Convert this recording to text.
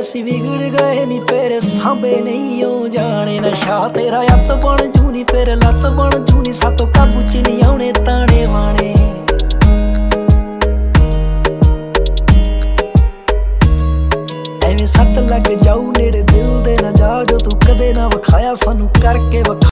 ਅਸੀਂ ਵਿਗੜ ਗਏ ਨਹੀਂ ਫੇਰ ਸਾਂਭੇ ਨਹੀਂ ਉਹ ਜਾਣੇ। ਨਸ਼ਾ ਤੇਰਾ ਅੱਤ ਬਣ ਜੂ ਫੇਰ ਲੱਤ ਬਣ ਜੂ ਸਾਤੋਂ ਕਾਬੂ ਚ ਨਹੀਂ ਆਉਣੇ ਤਾਣੇ ਵਾਣੇ। ਐਵੇਂ ਸੱਟ ਲੱਗ ਜਾਊ ਨੇੜੇ ਦਿਲ ਦੇ ਨਾ ਜਾ। ਜੋ ਤੂੰ ਕਦੇ ਨਾ ਵਿਖਾਇਆ ਸਾਨੂੰ ਕਰਕੇ